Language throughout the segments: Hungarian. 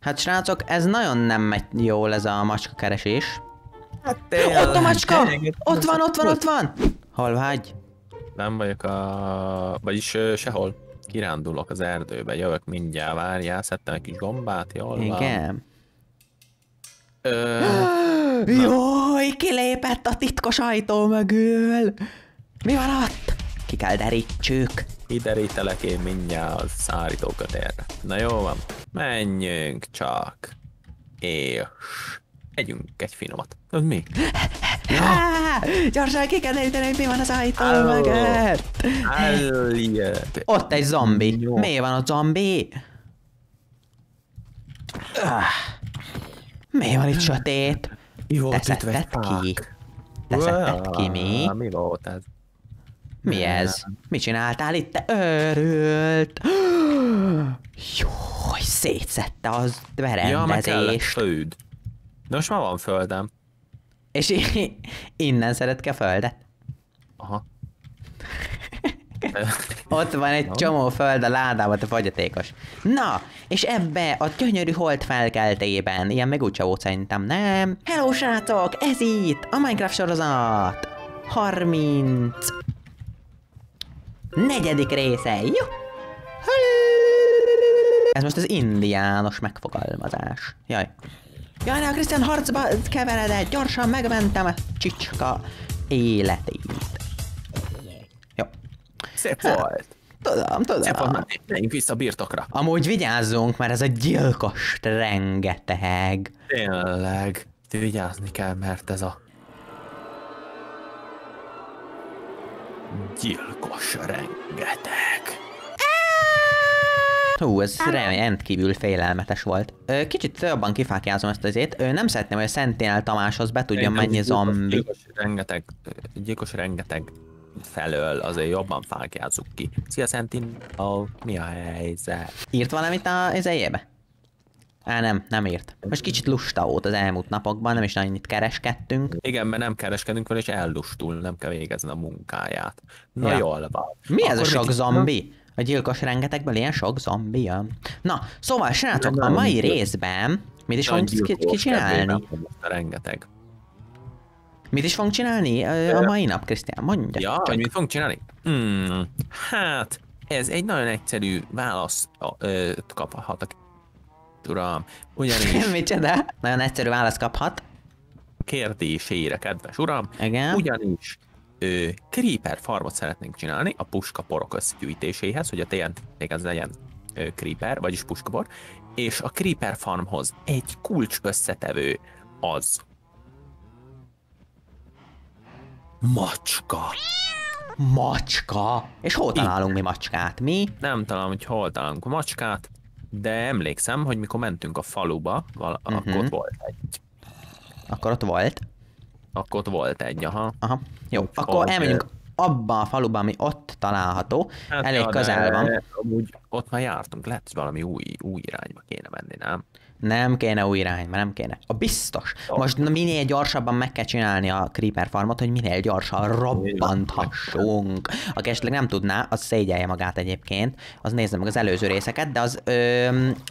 Hát srácok, ez nagyon nem megy jól ez a macska keresés. Hát Ott a macska! Ott van, ott van, ott van! Hol vagy? Nem vagyok a... Vagyis sehol. Kirándulok az erdőbe, jövök mindjárt, várjál, szedtem egy kis gombát, jól van. Igen. Ö, Jaj, kilépett a titkos ajtó mögül! Mi van ott? Ki kell derítsük. Kiderítelek én mindjárt a szárítókötérre. Na jó van, menjünk csak. És együnk egy finomat. Az mi? Há, gyorsan ki kell deríteni, hogy mi van az ajtó mögött. Ott egy zombi. Jó. Mi van a zombi? Mi van itt sötét? Volt Te szedted ki? Te szedted ki, mi? Mi volt ez? Mi ez? Mit csináltál itt, te őrült? Jaj, szétszette az Ja, berendezést. föld. De most már van földem. És innen szeretke a földet? Aha. Ott van egy csomó föld a ládában, te fogyatékos. Na, és ebbe a gyönyörű hold felkeltében, ilyen meg úgyse volt szerintem, nem? Hello srácok, ez itt, a Minecraft sorozat! 30... Negyedik része, jó? Ez most az indiános megfogalmazás. Jaj. Jaj, a Krisztián harcba keveredett, gyorsan megmentem a csicska életét. Jó. Szép Hát. volt. Tudom, Szép volt, tudom. menj- menjünk vissza a birtokra. Amúgy vigyázzunk, mert ez a gyilkos rengeteg. Tényleg. Vigyázni kell, mert ez a... Gyilkos rengeteg. Hú, ez rendkívül félelmetes volt. Ö, Kicsit jobban kifákjázom ezt azért. Ö, Nem szeretném, hogy a Sentinel Tamáshoz be tudjon gyilkos- zombi. Gyilkos rengeteg, gyilkos rengeteg felől azért jobban fákjázzuk ki. Szia Szentin, oh, mi a helyzet? Írt valamit a izejébe? Á, nem, nem írt. Most kicsit lusta volt az elmúlt napokban, nem is annyit kereskedtünk. Igen, mert nem kereskedünk vele, és ellustul, nem kell végezni a munkáját. Na Ja. jól van. Mi ez a Akkor sok mit- zombi? A gyilkos rengetegből ilyen sok zombi jön. Na, szóval srácok, a mai nem. részben mit is Nagyon fogunk kicsinálni? most Rengeteg. Mit is fogunk csinálni a mai nap, Krisztián? Mondja. Ja, csak. mit fogunk csinálni? Hmm, hát, ez egy nagyon egyszerű válasz kaphat a uram. Ugyanis Micsoda? Nagyon egyszerű választ kaphat. kérdésére, kedves uram, Igen. ugyanis ö, Creeper farmot szeretnénk csinálni a puskaporok összegyűjtéséhez, hogy a TNT az legyen ö, Creeper, vagyis puskapor, és a Creeper farmhoz egy kulcs összetevő az macska. Macska. És hol találunk mi macskát? Mi? Nem találom, hogy hol találunk a macskát, de emlékszem, hogy mikor mentünk a faluba, val- Mhm. akkor ott volt egy. Akkor ott volt. Akkor ott volt egy, aha. Aha. Jó, Úgy akkor volt, elmegyünk abba a faluba, ami ott található. Elég ja, közel van. Amúgy ott már jártunk, lehet, hogy valami új, új irányba kéne menni, nem? Nem kéne új irányba, nem kéne. A biztos. Most na, minél gyorsabban meg kell csinálni a Creeper farmot, hogy minél gyorsan robbanthassunk. Aki esetleg nem tudná, az szégyelje magát egyébként, az nézze meg az előző részeket, de az ö,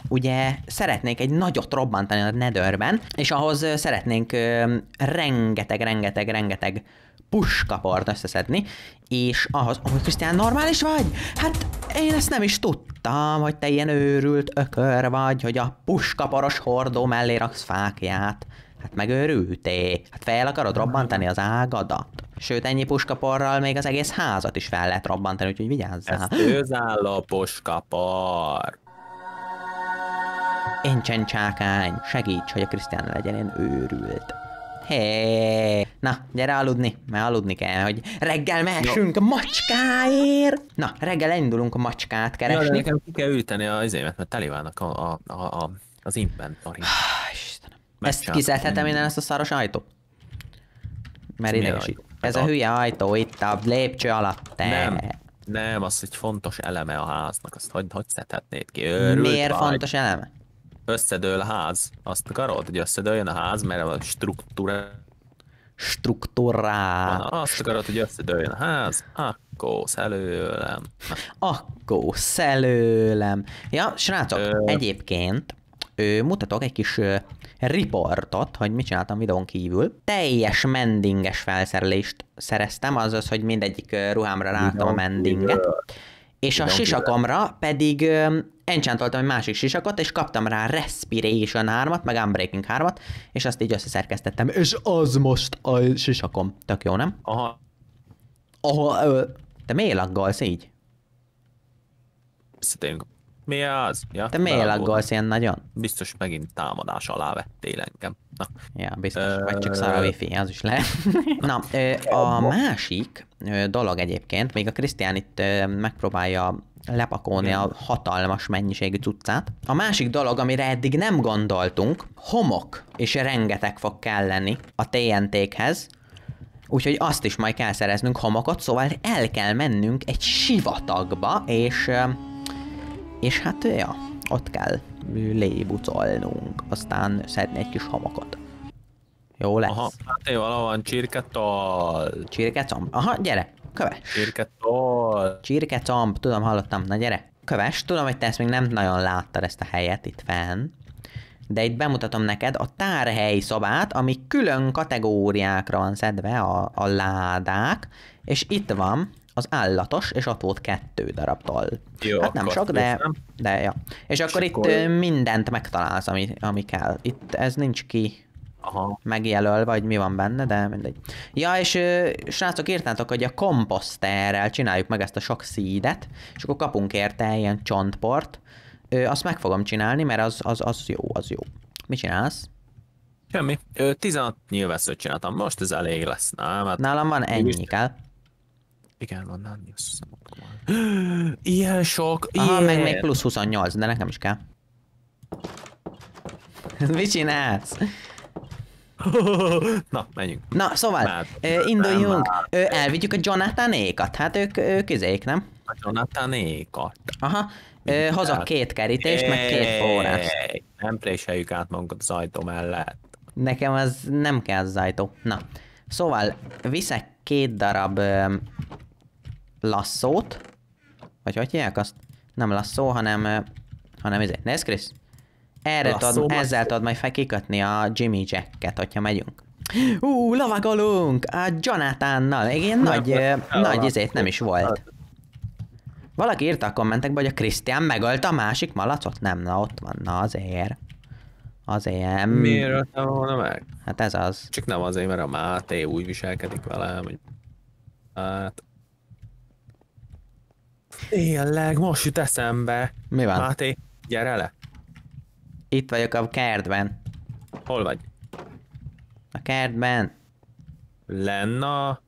ugye szeretnék egy nagyot robbantani a Netherben, és ahhoz szeretnénk ö, puskaport összeszedni, és ahhoz, hogy Krisztián, normális vagy? Hát én ezt nem is tudtam, hogy te ilyen őrült ökör vagy, hogy a puskaporos hordó mellé raksz fákját. Hát megőrülté. Hát fel akarod robbantani az ágadat. Sőt, ennyi puskaporral még az egész házat is fel lehet robbantani, úgyhogy vigyázzál. Ez őzáll a puskapor. Én csákány, segíts, hogy a Krisztián legyen ilyen őrült. Hé, na, gyere aludni, mert aludni kell, hogy reggel mehessünk a macskáért. Na, reggel indulunk a macskát Ja, keresni. nekem ki kell ülteni az izémet, mert teli vannak a, a, a, a, az inventory. Ah, Istenem. Ezt kiszedhetem innen ezt a szaros ajtót? Mert idegesít. ajtó? Ez a Ez a- hülye ajtó itt a lépcső alatt, te. Nem, nem, az egy fontos eleme a háznak, azt hogy, hogy szedhetnéd ki? Őrült Miért vagy? fontos eleme? Összedől a ház. Azt akarod, hogy összedőljön a ház, mert a struktúra Struktúrá. Azt akarod, hogy összedőljön a ház, akkor szelőlem. Akkor szelőlem. Ja, srácok, Ö. egyébként ö, mutatok egy kis riportot, hogy mit csináltam videón kívül. Teljes mendinges felszerelést szereztem, azaz, hogy mindegyik ruhámra ráadtam a mendinget. És a Videón sisakomra pedig enchantoltam egy másik sisakot, és kaptam rá Respiration 3-at, meg Unbreaking 3-at, és azt így összeszerkesztettem. És az most a sisakom. Tök jó, nem? Aha, ö, te miért laggolsz így? visszatérünk. Mi az? Ja, Te miért laggolsz ilyen nagyon? Biztos megint támadás alá vettél engem. Na, Ja, biztos, Ö, vagy csak szar a wifi, az is lehet. Na, a másik dolog egyébként, még a Krisztián itt megpróbálja lepakolni a hatalmas mennyiségű cuccát. A másik dolog, amire eddig nem gondoltunk, homok, és rengeteg fog kelleni a TNT-khez, úgyhogy azt is majd kell szereznünk homokot, szóval el kell mennünk egy sivatagba, és, és hát ja, ott kell lébucolnunk, aztán szedni egy kis homokot. Jó lesz. aha, hát jó, van csirketol. Csirkecomb. Aha, gyere, köves. Csirketol. Csirkecomb, tudom, hallottam. Na gyere, köves. Tudom, hogy te ezt még nem nagyon láttad ezt a helyet itt fenn. De itt bemutatom neked a tárhely szobát, ami külön kategóriákra van szedve a, a ládák, és itt van az állatos, és ott volt kettő darab toll. Jó, hát nem akkor sok, de, de ja. És akkor itt akkor- ö, mindent megtalálsz, ami, ami kell. Itt ez nincs ki Aha, megjelöl, vagy mi van benne, de mindegy. Ja, és srácok, írtátok, hogy a komposzterrel csináljuk meg ezt a sok szídet, és akkor kapunk érte ilyen csontport. Ö, azt meg fogom csinálni, mert az, az, az jó, az jó. Mit csinálsz? semmi. Ö, 16 nyilvesszőt csináltam, most ez elég lesz, nem? Hát Nálam van ennyi kell. Igen, nem jössz. Ilyen sok, Aha, meg még plusz 28, de nekem is kell. Mit csinálsz? Na, menjünk. Na, szóval, Már- ö, induljunk. Ö, elvigyük a Jonathanékat. Hát ők, ők izék, nem? A Jonathanékat. Aha. Ö, hozok két kerítést, meg két forrás. Éj, Nem préseljük át magunkat az ajtó mellett. Nekem az nem kell az ajtó. Na, szóval viszek két darab lasszót, vagy hogy hívják azt? Nem lasszó, hanem, hanem ezért. Nézd, Krisz? Erre lasszó. ezzel tudod majd felkikötni a Jimmy Jacket, hogyha megyünk. Ú, lovagolunk a Jonathannal. Nem, nagy, nem, nagy izét nem is volt. Valaki írta a kommentekbe, hogy a Krisztián megölte a másik malacot? Nem, na ott van, na azért. Azért. Miért öltem volna meg? Hát ez az. Csak nem azért, mert a Máté úgy viselkedik velem, hogy... Hát... Tényleg, most jut eszembe. Mi van? Máté, gyere le. Itt vagyok a kertben. Hol vagy? A kertben. Lenne...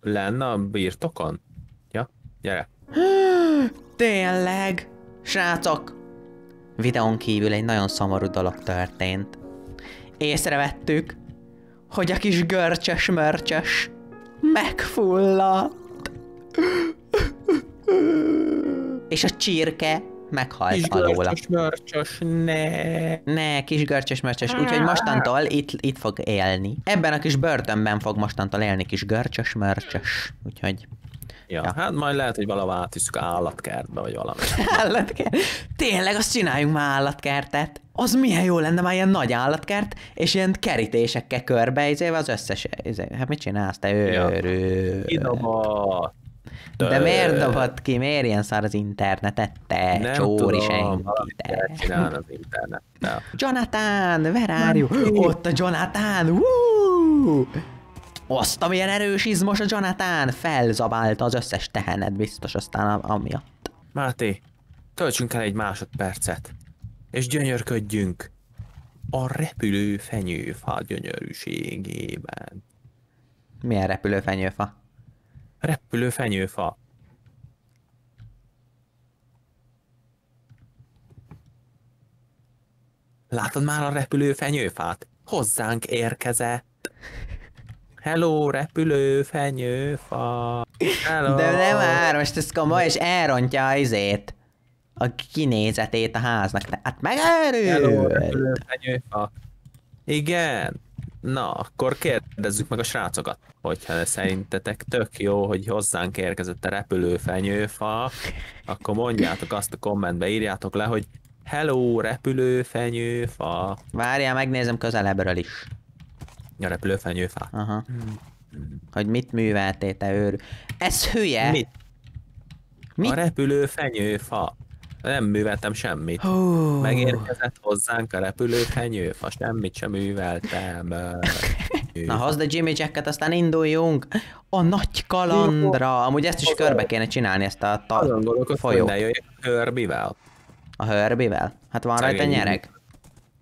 Lenne a birtokon? Ja, gyere. Tényleg? Srácok! Videón kívül egy nagyon szomorú dolog történt. Észrevettük, hogy a kis görcsös mörcsös megfulladt. És a csirke meghalt alóla. görcsös, mörcsös, ne. Ne, kis görcsös mörcsös, úgyhogy mostantól itt, itt fog élni. Ebben a kis börtönben fog mostantól élni kis görcsös mörcsös. Úgyhogy Ja, Ja. hát majd lehet, hogy valahol átviszük állatkertbe, vagy valami. állatkert. Tényleg, azt csináljunk már állatkertet. Az milyen jó lenne már ilyen nagy állatkert, és ilyen kerítésekkel körbe, izéve az összes, izé, hát mit csinálsz te Ja. őrő? Kidobott. De miért dobott ki, miért ilyen szar az internetet, te Nem csóri senki, te. csinálni az internettel. Jonathan, where are you? Ott a Jonathan, Woo! Azt, amilyen erős izmos a Jonathan, felzabálta az összes tehenet biztos aztán amiatt. Máté, töltsünk el egy másodpercet, és gyönyörködjünk a repülő fenyőfa gyönyörűségében. Milyen repülő fenyőfa? Repülő fenyőfa. Látod már a repülő fenyőfát? Hozzánk érkezett. Hello, repülő fenyőfa. Hello. De nem már, most ez komoly, és elrontja az izét. A kinézetét a háznak. Hát Hello, megerőlt. repülő fenyőfa. Igen. Na, akkor kérdezzük meg a srácokat, hogyha szerintetek tök jó, hogy hozzánk érkezett a repülő fenyőfa, akkor mondjátok azt a kommentbe, írjátok le, hogy Hello, repülőfenyőfa. Várjál, megnézem közelebbről is. A repülőfenyőfa. Aha. Hogy mit műveltél te őr. Ez hülye! Mit? Mit? A repülőfenyőfa. Nem műveltem semmit. Hú. Megérkezett hozzánk a repülőfenyőfa, semmit sem műveltem. Na hozd a Jimmy Jacket, aztán induljunk a nagy kalandra. Amúgy ezt is körbe kéne csinálni, ezt a Azon ta- folyót. ne jöjjek Hörbivel. A hörbivel? Hát van rajta Szegény nyereg.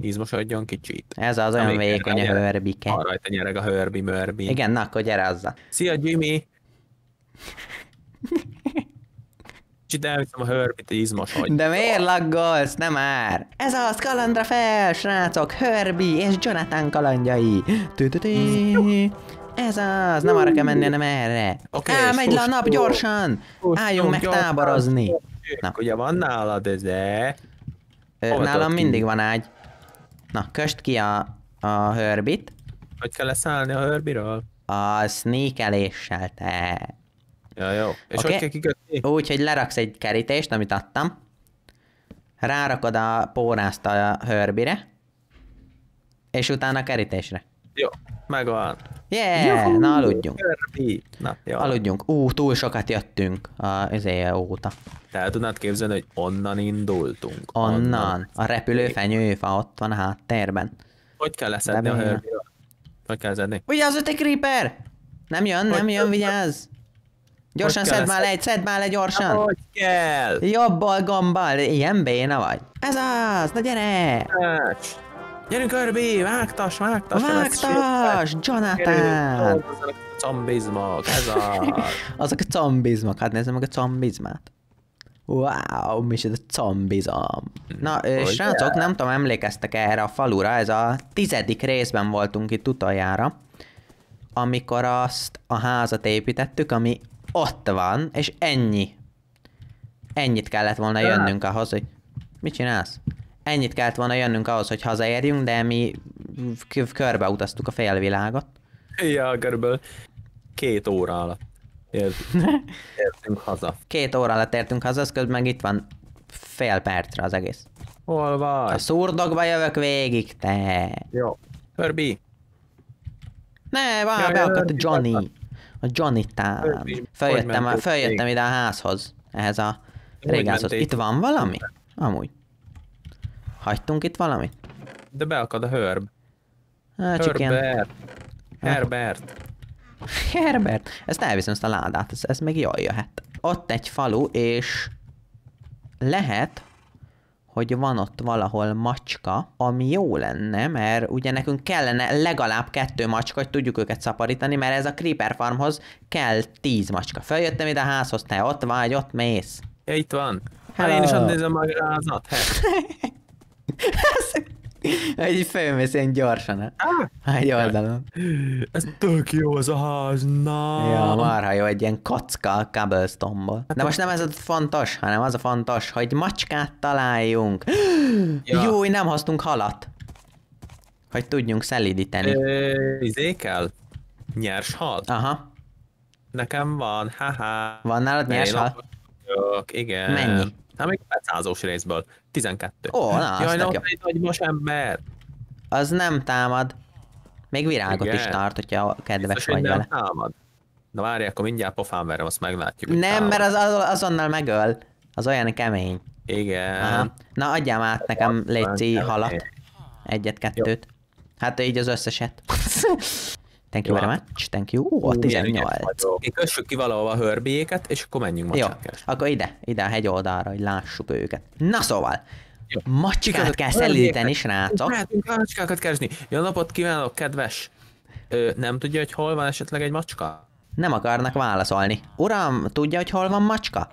Izmosodjon kicsit. Ez az olyan vékony a hörbike. Van rajta nyereg a Hörbi Mörbi. Igen, na akkor gyere azzal. Szia Jimmy! Kicsit elviszem a Hörbit, hogy izmosodj. De miért laggolsz? Nem már! Ez az, kalandra fel, srácok! Herbie és Jonathan kalandjai! Ez az, nem arra kell menni, hanem erre. Oké, Á, megy le a nap, gyorsan! Álljunk meg táborozni! Na. Ugye van nálad ez -e? Nálam mindig van ágy. Na, köst ki a, a Herbit. Hogy kell leszállni a Hörbiről? A sneakeléssel, te. Ja, jó. És Oké. hogy kell kikötni? Úgy, hogy leraksz egy kerítést, amit adtam. Rárakod a pórázt a Herbire. És utána a kerítésre. Jó, megvan. Yeah, Juhu! na aludjunk. Hörbi. Na, jó. Aludjunk. Ú, túl sokat jöttünk a izé óta. Te el tudnád képzelni, hogy onnan indultunk. Onnan. A repülő fenyőfa ott van a háttérben. Hogy kell leszedni a. Hörbiről? Hogy kell szedni? Vigyázz, ott egy creeper! Nem jön, nem Hogy jön, vigyázz! Gyorsan szedd már le egy, szedd már le gyorsan! Hogy kell? Jobbal gombbal, ilyen béna vagy. Ez az, na gyere! Tács. Gyerünk Hörbi, vágtas, vágtas. Vágtas! Jonathan! Combizmok, ez a... Azok a combizmok, hát nézzem meg a combizmát. Wow, mi is ez a combizom. Na, Hogy srácok, jár? nem tudom, emlékeztek erre a falura, ez a tizedik részben voltunk itt utoljára, amikor azt a házat építettük, ami ott van, és ennyi. Ennyit kellett volna jönnünk ahhoz, hogy... Mit csinálsz? Ennyit kellett volna jönnünk ahhoz, hogy hazaérjünk, de mi k- körbe utaztuk a félvilágot. Ja, körülbelül két óra alatt ért, értünk haza. Két óra alatt értünk haza, az közben meg itt van fél percre az egész. Hol A vagy? szurdokba jövök végig, te. Jó. Hörbi, Ne, vár, beakadt a Johnny. A Johnny mentél följöttem végig? ide a házhoz. Ehhez a mentél? Itt van valami? Amúgy. Hagytunk itt valamit? de beakad a Hörb. Hát csak ilyen... Herbert. Herbert. Herbert, ezt elviszem ezt a ládát, ez, ez még jól jöhet. Ott egy falu, és lehet, hogy van ott valahol macska, ami jó lenne, mert ugye nekünk kellene legalább kettő macska, hogy tudjuk őket szaporítani, mert ez a Creeper Farmhoz kell tíz macska. Följöttem ide a házhoz, te ott vagy, ott mész. Ja, itt van. Hát én is ott nézem a házat. He. Hogy így fölmész ilyen gyorsan, Ah, egy oldalon. Ez tök jó az a ház, na. Ja, marha jó, egy ilyen kocka a cobblestone-ból. De most nem ez a fontos, hanem az a fontos, hogy macskát találjunk. Ja. Jó, nem hoztunk halat. Hogy tudjunk szelídíteni. Ö, Izé kell? Nyers hal? Aha. Nekem van, haha. Van nálad nyers hal? igen. Mennyi? Hát még 500-os részből. 12. Ó, na, Jaj, na, jó. egy nagy vas ember. Az nem támad. Még virágot Igen. is tart, hogyha kedves Biztos, vagy hogy nem vele. támad. Na várj, akkor mindjárt pofán verem, azt meglátjuk. hogy Nem, támad. mert az, az azonnal megöl. Az olyan kemény. Igen. Aha. Na, adjál át nekem, légy halat. Egyet-kettőt. Hát így az összeset. Thank you Jó, very hát. much. Thank you. Ó, Ú, ügyes 18. vagyok. Én kössük ki valahova a hörbiéket, és akkor menjünk Jó, macskát keresni. akkor ide, ide a hegy oldalra, hogy lássuk őket. Na szóval, Jó. macskát kell a szelíteni, srácok. Mehetünk macskákat keresni. Jó napot kívánok, kedves! Ö, nem tudja, hogy hol van esetleg egy macska? Nem akarnak válaszolni. Uram, tudja, hogy hol van macska?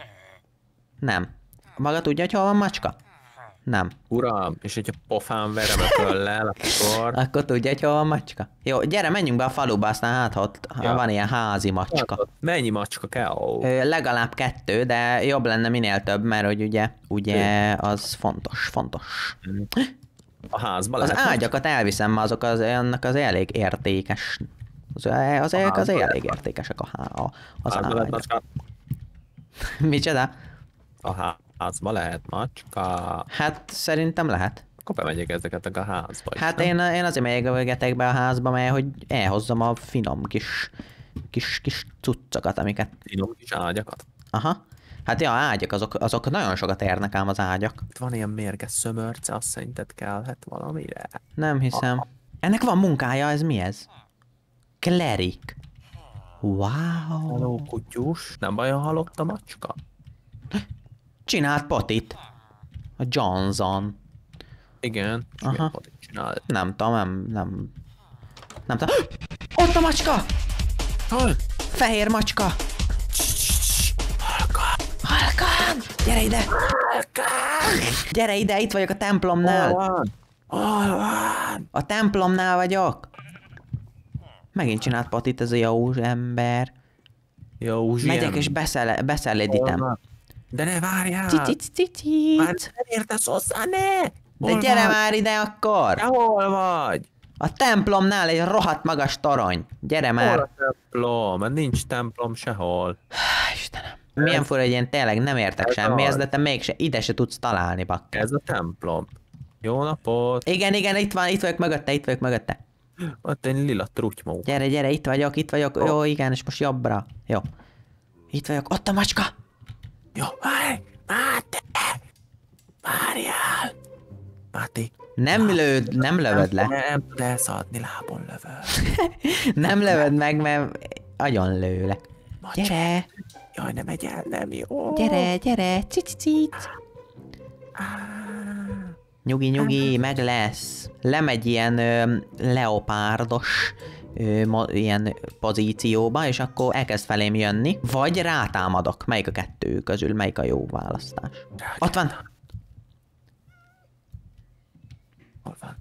Nem. Maga tudja, hogy hol van macska? Nem. Uram, és hogyha pofán verem a köllel, akkor... Akkor tudja, hogy hol van macska? Jó, gyere, menjünk be a faluba, aztán hát ha ott Ja. van ilyen házi macska. Mennyi macska kell? Ö, legalább kettő, de jobb lenne minél több, mert hogy ugye, ugye az fontos, fontos. A házba Az lehet ágyakat elviszem, mert azok az, annak az elég értékes. Az, az, az, az elég értékesek a, há- a, az ágyak. macska? Micsoda? A házba lehet macska. Hát szerintem lehet. Akkor bemegyek ezeket a házba. Hát nem? én, én azért megyek be a házba, mert hogy elhozzam a finom kis, kis, kis cuccokat, amiket... Finom kis ágyakat. Aha. Hát ja, ágyak, azok, azok nagyon sokat érnek ám az ágyak. Itt van ilyen mérges szömörce, azt szerinted kellhet valamire? Nem hiszem. Ennek van munkája, ez mi ez? Klerik. Wow. Hello, kutyus. Nem baj, ha halott a macska? Csinált patit. A Johnson. Igen. Aha. patit csinál? Nem tudom, nem, nem... Nem tudom. Ott a macska! Hol? Fehér macska! Halka! Halkan! Gyere ide! Gyere ide, itt vagyok a Hol templomnál. van? Hol van? A templomnál vagyok. Megint csinált patit ez a jó ember. Zsiem. Megyek és beszele, Hol beszeledítem. De ne várjál! Cicit, Már nem értesz hozzá, ne! De Hol gyere vagy? már ide akkor! Te hol vagy? A templomnál egy rohadt magas torony. Gyere Hol már. a templom? Nincs templom sehol. Istenem. Milyen fura, hogy én tényleg nem értek Ez semmihez, de te mégse ide se tudsz találni, bakker. Ez a templom. Jó napot! Igen, igen, itt van, itt vagyok mögötte, itt vagyok mögötte. Ott egy lila trutymó. Gyere, gyere, itt vagyok, itt vagyok. Ó. Jó, igen, és most jobbra. Jó. Itt vagyok, ott a macska. Jó, várj! Máté! Várjál! Máté! Nem lőd, nem lövöd le. Nem tud elszaladni, lábon lövöl. Nem lövöd meg, mert agyon lőlek. Gyere, Jaj, ne megy el, nem jó. gyere, gyere, cicicit. Nyugi, nyugi, meg lesz. Lemegy ilyen ö, leopárdos ö, mo, ilyen pozícióba, és akkor elkezd felém jönni, vagy rátámadok. Melyik a kettő közül, melyik a jó választás? Ott van. Hol van?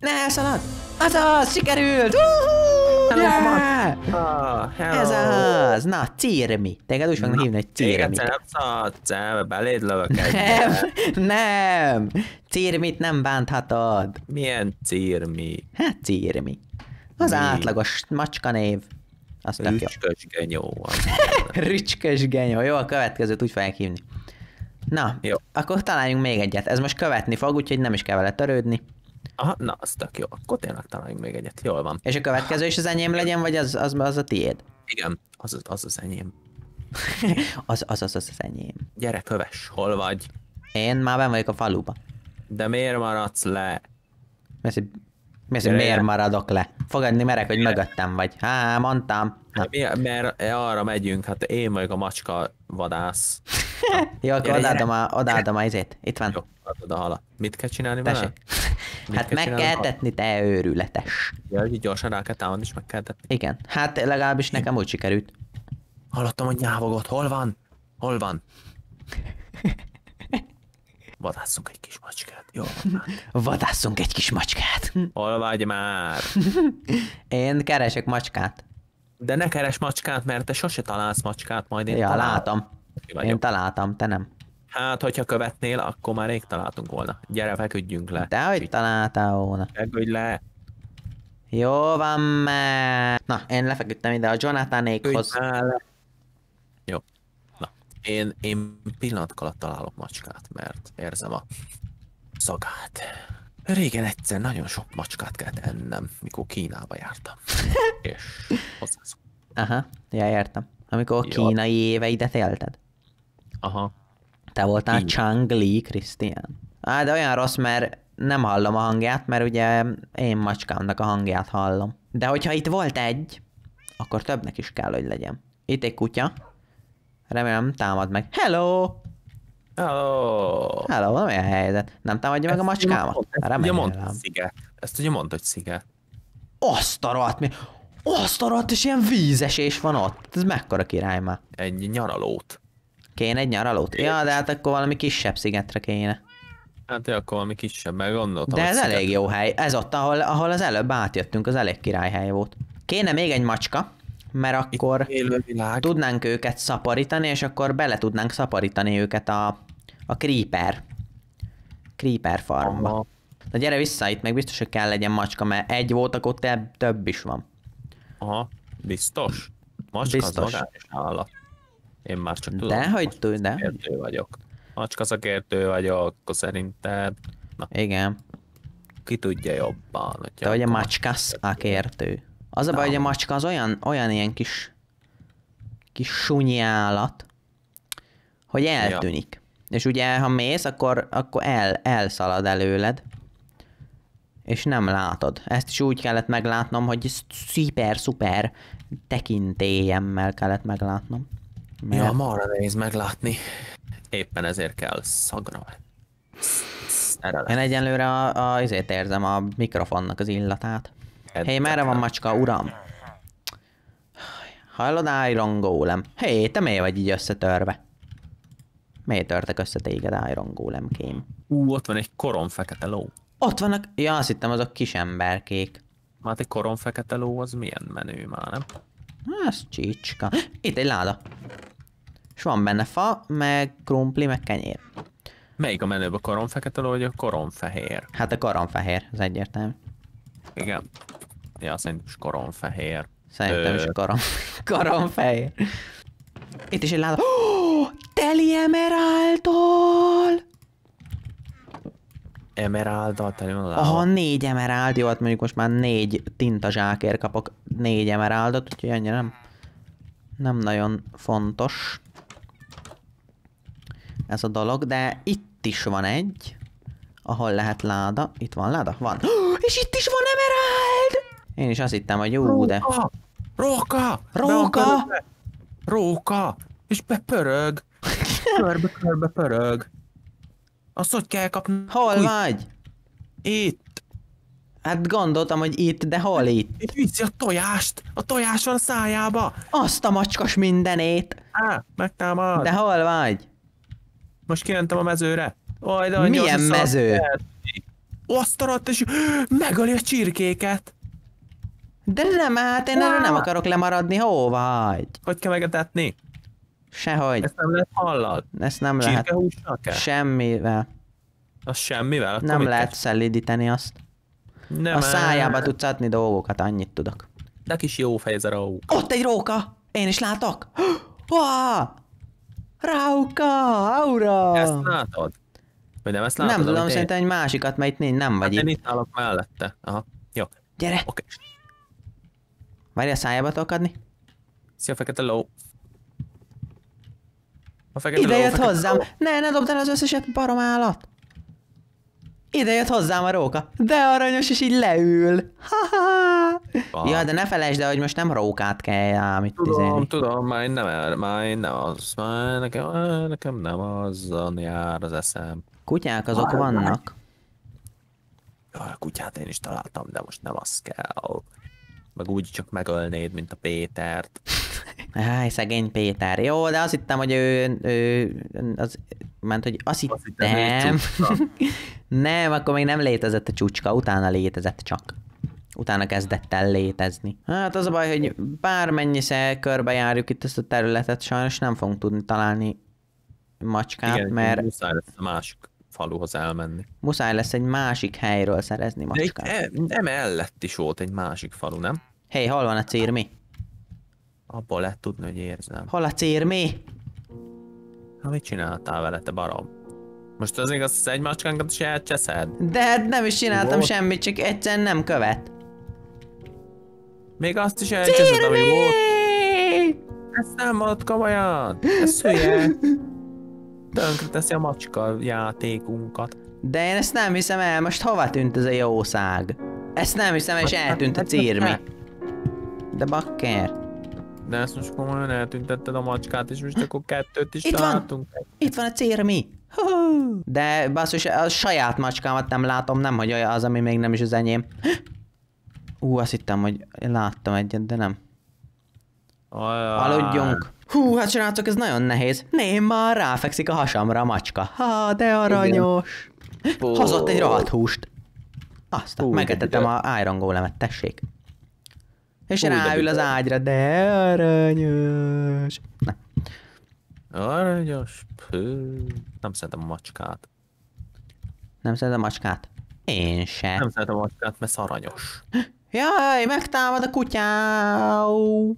Ne, szalad! Azaz, sikerült! Uhú, yeah! Ah, hello. Ez az! Na, Cirmi. Téged úgy fognak hívni, hogy szaladsz el, beléd lövök. Nem, nem! Cirmit nem bánthatod. Milyen círmi? Hát Cirmi. Az Mi? átlagos macska név. Az tök jó. Rücskös genyó van. Rücskös genyó. Jó, a következőt úgy fogják hívni. Na, Jó. akkor találjunk még egyet. Ez most követni fog, úgyhogy nem is kell vele törődni. Aha, na, az tök jó. Akkor tényleg találjunk még egyet. Jól van. És a következő is az enyém legyen, vagy az, az, az a tiéd? Igen, az az, az, az enyém. Az, az, az, az, az enyém. Gyere, köves, hol vagy? Én már ben vagyok a faluba. De miért maradsz le? Mert, mert, miért maradok le? Fogadni merek, hogy mögöttem vagy. Há, mondtam. Na, Mi, mert arra megyünk, hát én vagyok a macska vadász. Jó, akkor odaadom a, odaadom a izét. Itt van. Jó, adod a halat. Mit kell csinálni vele? Mit Hát kell meg kell tetni, te őrületes. Ja, így gyorsan rá kell támadni, és meg kell tetni. Igen, hát legalábbis nekem úgy sikerült. Hallottam, hogy nyávogott. Hol van? Hol van? Vadásszunk egy kis macskát. Jó. van. Vadásszunk egy kis macskát. Hol vagy már? Én keresek macskát. De ne keres macskát, mert te sose találsz macskát, majd én Ja, találom. látom. Vagyok. Én találtam, te nem. Hát, hogyha követnél, akkor már rég találtunk volna. Gyere, feküdjünk le. Te hogy találtál volna? Feküdj le. Jó van, mert... Na, én lefeküdtem ide a Jonathanékhoz. Jó. Na, én, én pillanatok alatt találok macskát, mert érzem a szagát. Régen egyszer nagyon sok macskát kellett ennem, mikor Kínába jártam. És hozzászok. Aha, ja, értem. Amikor a kínai éveidet élted. Aha. Te voltál. Chang Li Christian. Á, de olyan rossz, mert nem hallom a hangját, mert ugye én macskámnak a hangját hallom. De hogyha itt volt egy, akkor többnek is kell, hogy legyen. Itt egy kutya. Remélem támad meg. Hello! Hello! Hello, van olyan helyzet? Nem támadja meg a macskámat? Ezt ugye mondta, Remélem. sziget. Ezt ugye mondta, hogy sziget. Azt a rohadt, mi? Azt a rohadt, és ilyen vízesés van ott. Ez mekkora király már. Egy nyaralót. Kéne egy nyaralót? Ja, de hát akkor valami kisebb szigetre kéne. Hát ja, akkor valami kisebb, meg gondoltam, De ez elég jó hely. Ez ott, ahol, ahol az előbb átjöttünk, az elég királyhely volt. Kéne még egy macska, mert akkor tudnánk őket szaporítani, és akkor bele tudnánk szaporítani őket a, a Creeper. Creeper farmba. Aha. Na gyere vissza, itt meg biztos, hogy kell legyen macska, mert egy volt, akkor te, több is van. Aha, biztos. Macska Biztos. az magányos állat. Én már csak tudom. De hogy tudj, de. Szakértő vagyok. Macska szakértő vagyok, akkor szerinted Igen. ki tudja jobban. Hogyha Te vagy a akkor- macskasz a kértő. Az a baj, hogy a macska az olyan, olyan ilyen kis, kis sunyi állat, hogy eltűnik. És ugye, ha mész, akkor, akkor el, elszalad előled, és nem látod. Ezt is úgy kellett meglátnom, hogy szuper-szuper tekintélyemmel kellett meglátnom. Mert Ja, marra nehéz meglátni. Éppen ezért kell szagra. Szerelem. én egyenlőre a, a, azért érzem a mikrofonnak az illatát. Hé, hey, merre van macska, uram? Hallod, Iron Golem? Hé, hey, te miért vagy így összetörve? Miért törtek össze téged, Iron Golem kém? Ú, ott van egy korom fekete ló. Ott vannak, ja, azt hittem azok kis emberkék. Hát egy korom fekete ló az milyen menő már, nem? Ez csicska. Itt egy láda. És van benne fa, meg krumpli, meg kenyér. Melyik a menőbb a korom fekete ló, vagy a korom fehér? Hát a karamfehér, az egyértelmű. Igen. Ja, szerintem is korom fehér. Szerintem Ö. is a karam, karamfehér. Itt is egy láda. Oh, teli emeráltól! Emeralda, teli van a lába. Aha, négy emeráld, jó, hát mondjuk most már négy tintazsákért kapok négy emeráldot, úgyhogy ennyire nem, nem nagyon fontos ez a dolog, de itt is van egy, ahol lehet láda. Itt van láda? Van. És itt is van emeráld! Én is azt hittem, hogy jó, de... Róka! Róka! Róka! Róka! És bepörög! Körbe, körbe pörög. Azt hogy kell kapni? Hol vagy? Itt! Hát gondoltam, hogy itt, de hol itt? Itt viszi a tojást! A tojás van a szájába! Azt a macskos mindenét! Á, megtámad! De hol vagy? Most kimentem a mezőre. Oj, de Milyen mező? Azt a rohadt, és megöli a csirkéket. De nem, hát én erről nem akarok lemaradni, hol vagy? Hogy kell megetetni? Sehogy. Ezt nem lehet hallani. Ezt nem lehet. Kell? Semmivel. Az semmivel? Akkor Nem lehet kell? szelidíteni azt. Nem A szájába tudsz adni dolgokat, annyit tudok. De kis jó fej ez a ró. Ott egy róka! Én is látok! Wow! Ráuka! Aura! Ezt látod? Vagy nem ezt látod? nem tudom, szerintem egy másikat, mert itt nincs, nem vagy Hát én itt. itt állok mellette. Aha. Jó, Gyere! oké. Várj, a szájába tudok adni? Szia, fekete ló. A fekete Ide jött hozzám! Ne, ne dobd el az összeset barom állat! Ide jött hozzám a róka. De aranyos, és így leül. Ha-ha. Ah. Ja, de ne felejtsd el, hogy most nem rókát kell ám itt Tudom, izélni. tudom, már én nem, már én nem az, már nekem, már nekem nem azon jár az eszem. Kutyák azok Várj, vannak. Ja, a kutyát én is találtam, de most nem az kell. Meg úgy csak megölnéd, mint a Pétert. Háj, szegény Péter. Jó, de azt hittem, hogy ő, ő az, ment, hogy azt Azt hittem, hittem. nem, akkor még nem létezett a csúcska, utána létezett csak. Utána kezdett el létezni. Hát az a baj, hogy bármennyiszer körbejárjuk itt ezt a területet, sajnos nem fogunk tudni találni macskát, Igen, mert muszáj lesz a másik faluhoz elmenni. muszáj lesz egy másik helyről szerezni De itt macskát. e, emellett is volt egy másik falu, nem? Hé, hey, hol van a círmi? Abból lehet tudni, hogy érzem. Hol a círmi? Ha mit csináltál vele, te barom? Most az igaz, az egy macskánkat is elcseszed? De hát nem is csináltam Volt. semmit, csak egyszerűen nem követ. Még azt is elcseszed, ami volt? Ez nem volt komolyan! Ez hülye! Tönkre teszi a macska játékunkat. De én ezt nem hiszem el, most hova tűnt ez a jószág? Ezt nem hiszem, el, és eltűnt a círmi. De bakker, De ezt most komolyan eltüntetted a macskát, és most akkor kettőt is Itt van. találtunk. itt van a círmi. Hú. De basszus, a saját macskámat nem látom, nem, hogy az, ami még nem is az enyém. Ú, azt hittem, hogy láttam egyet, de nem. Aludjunk. Hú, hát srácok, ez nagyon nehéz. Nem, már ráfekszik a hasamra a macska. Ha, de aranyos. Hozott egy rohadt húst. Aztán Hú, megetettem a Iron Golemet, tessék. És Hú, de ráül az büdös. ágyra, de aranyos. Na, Aranyos. Pő. Nem szeretem a macskát. nem szeretem a macskát? Én se. Nem szeretem a macskát, mert aranyos. Jaj, megtámad a kutyáu.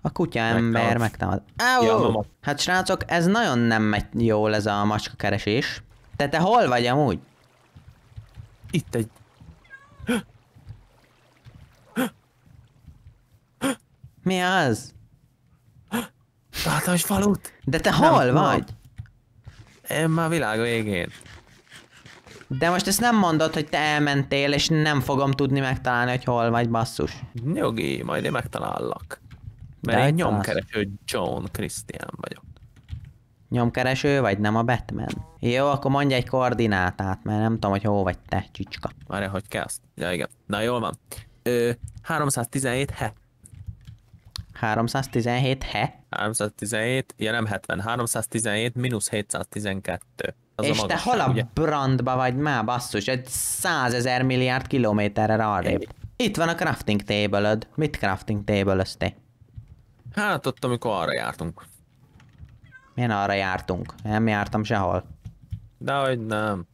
A kutya ember Megtámad. megtámad. Ja. Hát srácok, ez nagyon nem megy jól ez a macska keresés. Te, te hol vagy amúgy? Itt egy... Mi az? Tartalmas falut! De te Nem hol vagy? Én már világ végén. De most ezt nem mondod, hogy te elmentél, és nem fogom tudni megtalálni, hogy hol vagy, basszus. Nyugi, majd én megtalállak. Mert De én találsz. nyomkereső John Christian vagyok. Nyomkereső vagy, nem a Batman? Jó, akkor mondj egy koordinátát, mert nem tudom, hogy hol vagy te, csicska. Várjál, hogy kell azt? Ja, igen. Na, jól van. Ö, 317, he. 317 he, 317, ja nem 70, 317 mínusz 712. Az és a te magasság, hol a ugye? brandba vagy már, basszus, egy százezer milliárd kilométerre arrébb. Itt van a crafting table Mit crafting table te? Hát ott, amikor arra jártunk. Milyen arra jártunk? Nem jártam sehol. De hogy nem.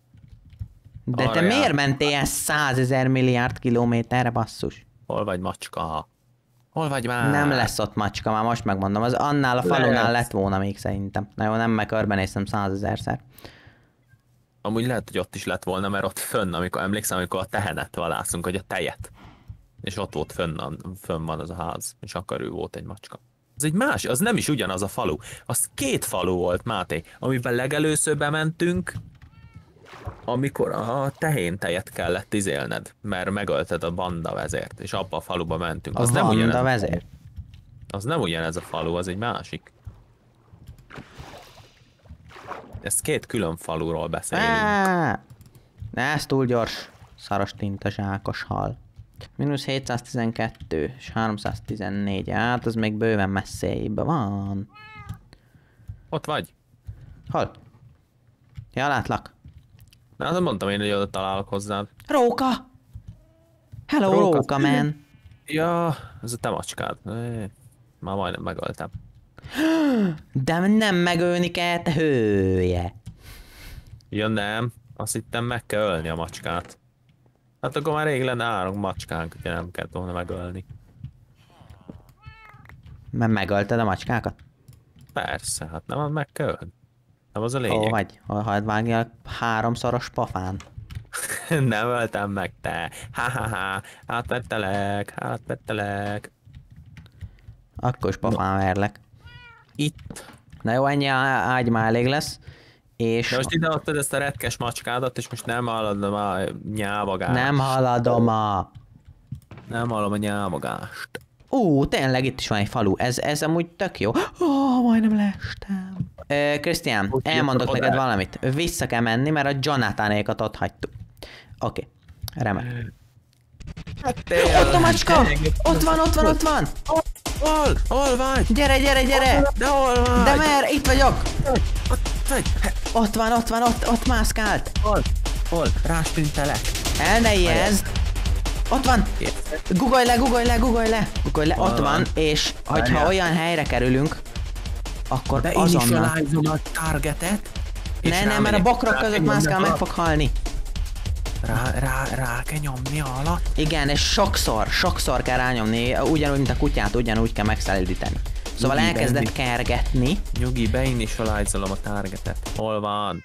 De Arra te miért jártunk. mentél ezt százezer milliárd kilométerre, basszus? Hol vagy macska? Hol vagy már? Nem lesz ott macska, már most megmondom. Az annál a falunál Lesz. lett volna még szerintem. Na jó, nem meg körbenéztem százezerszer. Amúgy lehet, hogy ott is lett volna, mert ott fönn, amikor emlékszem, amikor a tehenet valászunk, hogy a tejet. És ott volt fönn, a- fönn van az a ház, és akkor ő volt egy macska. Az egy más, az nem is ugyanaz a falu. Az két falu volt, Máté, amiben legelőször bementünk, amikor a tehén tejet kellett izélned, mert megölted a banda vezért, és abba a faluba mentünk. Az A nem ugyanez. Vanda a vezér. Az nem ugyanez a falu, az egy másik. Ez két külön faluról beszélünk. Á, Ne, ez túl gyors. Szaros tinta zsákos hal. Minusz 712 és 314. Hát az még bőven messzébb van. Ott vagy? Hol? Ja, látlak. Na, azt mondtam én, hogy oda találok hozzád. Róka! Hello, Róka. Róka, man! Ja, ez a te macskád. Már majdnem megöltem. De nem megölni kell, te hője. Ja nem, azt hittem meg kell ölni a macskát. Hát akkor már rég lenne három macskánk, hogyha nem kellett volna megölni. Mert megölted a macskákat? Persze, hát nem, meg kell ölni. Nem az a lényeg. vagy? Hol hagyd vágjál háromszoros pofán? nem öltem meg te. Ha-ha-ha, átvettelek, átvettelek. Akkor is pofán verlek. Itt. Na jó, ennyi ágy már elég lesz. És De most ide adtad ezt a retkes macskádat, és most nem hallod a nyávagást. nem haladom a... Nem hallom a nyávagást. Ú, tényleg itt is van egy falu. Ez, ez amúgy tök jó. Ó, oh, majdnem leestem. Krisztián, elmondok neked valamit. Vissza kell menni, mert a Jonathanékat ott hagytuk. Oké. Remek. Ott a macska! Ott van, ott van, ott van! Hol? Hol vagy? Gyere, gyere, gyere! De hol vagy? De mer, itt vagyok! Ott vagy? He, Ott van, ott van, ott, ott mászkált! Hol? Hol? Ráspintelek. El ne ijeszd! Ott van! Gugolj le, gugolj le, gugolj le! Gugolj le, ott van, és Várjál. olyan helyre kerülünk, akkor De azonnal... initializom a targetet. Ne, ne, mert a bokrok között mászkál, meg fog halni. Rá, rá, rá kell nyomni alatt. Igen, és sokszor, sokszor kell rányomni, ugyanúgy, mint a kutyát, ugyanúgy kell megszelidíteni. Szóval Nyugi, elkezdett Benzi. kergetni. Nyugi, beinitializolom a targetet. Hol van?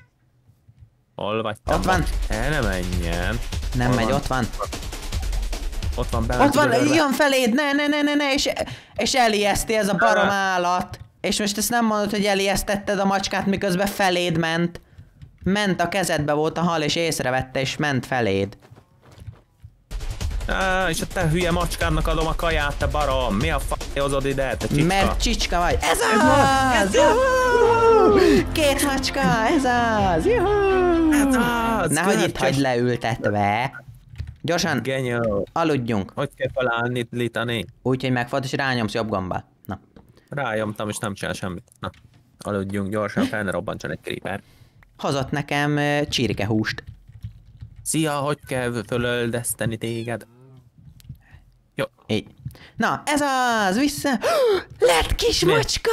Hol vagy? Ott van. El ne menjen. Nem Hol megy, van? ott van. Ott van, bement Ott van, jön feléd, ne, ne, ne, ne, ne, és, és elijeszti ez a barom állat. És most ezt nem mondod, hogy elijesztetted a macskát, miközben feléd ment. Ment a kezedbe volt a hal, és észrevette, és ment feléd. Á, és a te hülye macskádnak adom a kaját, te barom. Mi a f*** hozod ide, te csicska? Mert csicska vagy. Ez az! Ez Juhú! Két macska, ez az! Juhú! Ez az, Nehogy itt hagyd leültetve. Gyorsan, Genyó. aludjunk. Hogy kell felállni, litani? Úgyhogy megfogod, és rányomsz jobb gomba. Na. Rájomtam, és nem csinál semmit. Na, aludjunk gyorsan, fel ne robbantson egy creeper. Hozott nekem csirkehúst. Szia, hogy kell fölöldeszteni téged? Jó, Így. Na, ez az, vissza. Lett kis Mi? macska!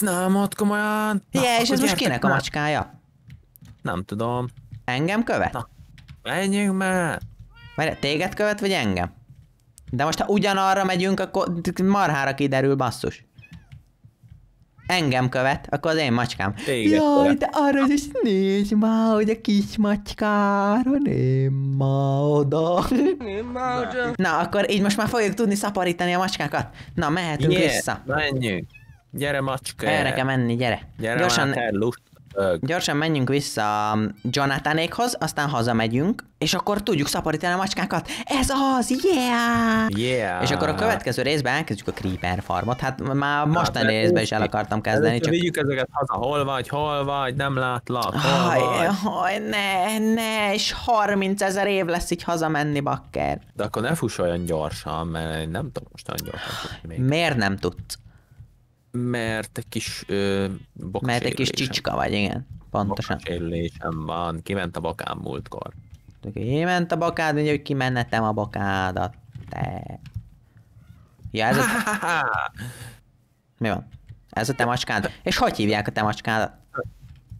Mondd komolyan. Ja, és ez most kinek a macskája? Nem tudom. Engem követ? Na. Menjünk már. Várj, téged követ, vagy engem? De most ha ugyanarra megyünk, akkor marhára kiderül basszus. Engem követ, akkor az én macskám. Téged Jaj, követ. de arra is nézd már, hogy a kis macskára nem ma oda. Na, akkor így most már fogjuk tudni szaporítani a macskákat. Na, mehetünk Yeah, vissza. menjünk. Gyere, macska. Erre kell menni, gyere. Gyere Gyorsan, már. Gyorsan menjünk vissza Jonathanékhoz, aztán hazamegyünk, és akkor tudjuk szaporítani a macskákat. Ez az, yeah! Yeah. És akkor a következő részben elkezdjük a Creeper farmot. Hát már mostani de részben is el akartam kezdeni, csak... Vigyük ezeket haza, hol vagy, hol vagy, nem látlak, hol Haj, vagy. haj, ne, ne, és 30 ezer év lesz így hazamenni, bakker. De akkor ne fuss olyan gyorsan, mert nem tudom most olyan gyorsan még. Miért nem tudsz? Mert egy kis ö, Mert egy kis csicska vagy, igen. Pontosan. bokasérülésem van, kiment a bakám múltkor. Kiment a bakád, mondja, hogy kimennetem a bakádat. Te. Ja, ez a... Mi van? Ez a te macskád? És hogy hívják a te macskádat?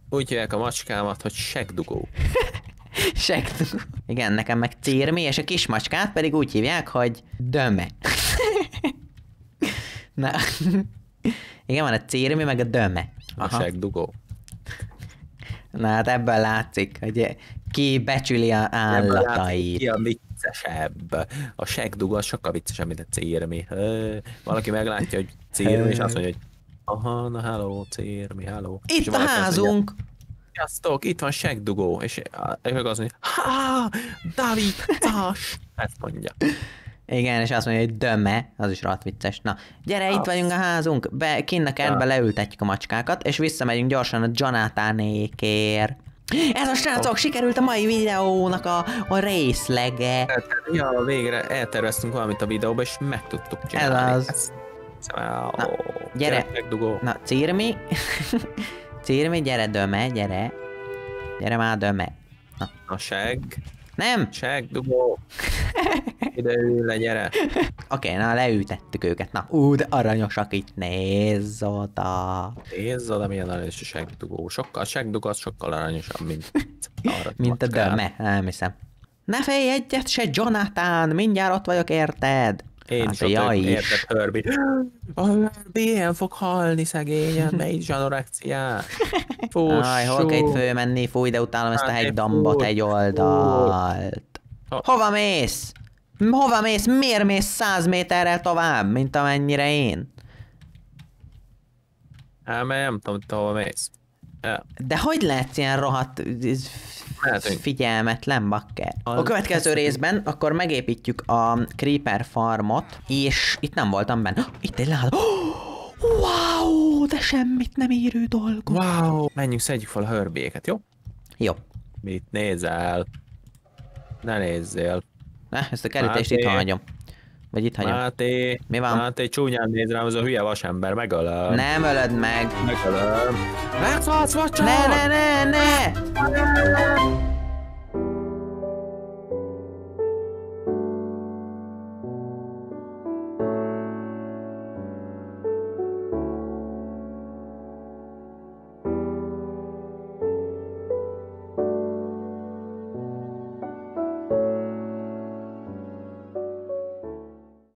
Úgy hívják a macskámat, hogy segdugó. Sekt. Igen, nekem meg Círmi, és a kis macskát pedig úgy hívják, hogy Döme. Na. Igen, van a Círmi, meg a Döme. A segdugó. Na hát ebből látszik, hogy ki becsüli a állatait. Ki a viccesebb. A segdugó az sokkal viccesebb, mint a círmi. Ö, Valaki meglátja, hogy círmi, és azt mondja, hogy aha, na hello, círmi, hello. És Itt a házunk! Sziasztok, itt van segdugó, és meg azt mondja, ha, David! Ezt mondja. Igen, és azt mondja, hogy döme, az is rohadt vicces. Na, gyere, itt vagyunk a házunk, be, kinn a kertbe leültetjük a macskákat, és visszamegyünk gyorsan a Jonathanékért. Ez a srácok, sikerült a mai videónak a, a részlege. Ja, végre elterveztünk valamit a videóba, és meg tudtuk csinálni. Ez az. Ezt- Wow. Na, gyere. Na, Cirmi, Cirmi, gyere, döme, gyere. Gyere már, döme. Na, A seg, nem? segdugó. Ide ülj le, gyere. Oké, na, leültettük őket. Na, ú, de aranyosak itt, nézz oda. Nézd oda, milyen aranyos a segdugó. Sokkal, segdugó az sokkal aranyosabb, mint, arra Mint a döme, nem hiszem. Ne félj egyet se, Jonathan, mindjárt ott vagyok, érted? Én Hát, ja vagyok, is. Herbie. A Herbie ilyen fog halni szegényen, is anorexiát. Fuss, Aj, hol kell itt fölmenni? Fúj, de utálom ezt a hegydambot egy oldalt. Hova mész? Hova mész? Miért mész száz méterrel tovább, mint amennyire én? Hát, mert nem tudom, te hova mész. De hogy lehetsz ilyen rohadt Mehetünk. figyelmetlen bakker? A következő részben akkor megépítjük a Creeper farmot, és itt nem voltam benne. Itt egy láda. Wow, de semmit nem érő dolgok. Wow! Menjünk, szedjük fel a Herbie-eket, jó? Jó. Mit nézel? Ne nézzél. Ne, ezt a kerítést itt hagyom. Vagy itt hagyom. Máté, Mi van? Máté csúnyán néz rám, az a hülye vasember, megölöm. Nem ölöd meg. Megölöm. Meghalsz, vacsa! Ne, ne, ne, ne!